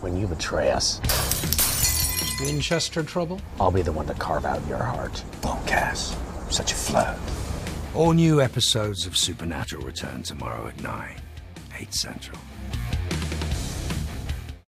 when you betray us, Winchester trouble? I'll be the one to carve out your heart. Don't Such a flirt. All new episodes of Supernatural return tomorrow at 9, 8 central.